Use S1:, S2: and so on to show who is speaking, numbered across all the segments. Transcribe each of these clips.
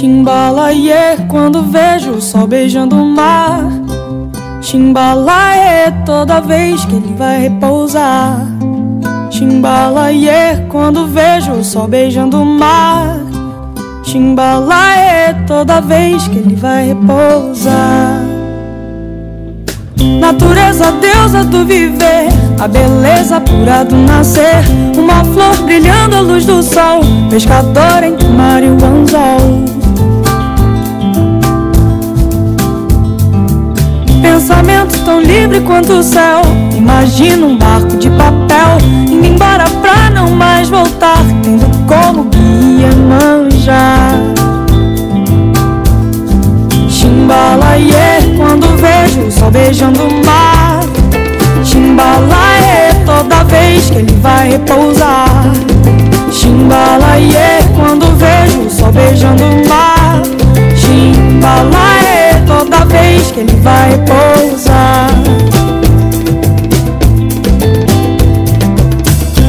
S1: Chimbalaie, quando vejo o sol beijando o mar. Chimbalaie, toda vez que ele vai repousar. Chimbalaie, quando vejo o sol beijando o mar. Chimbalaie, toda vez que ele vai repousar. Natureza, deusa do viver, a beleza pura do nascer. Uma flor brilhando à luz do sol, pescador entre mar e o Pensamento tão livre quanto o céu. Imagina um barco de papel indo embora pra não mais voltar, tendo como guia manjar. Chimbalaie, quando vejo o sol beijando o mar. Chimbalaie, toda vez que ele vai repousar. Vez que ele vai pousar.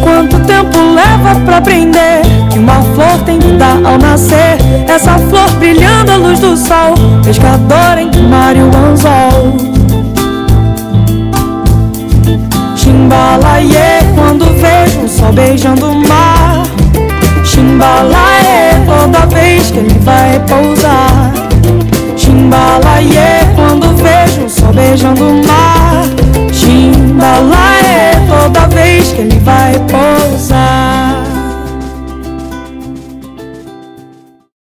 S1: Quanto tempo leva pra aprender que uma flor tem vida ao nascer? Essa flor brilhando à luz do sol, pescador o mar e o anzol. Chimbalaie, quando vejo o sol beijando o mar. Chimbalaie, toda vez que ele vai pousar. beijando o mar.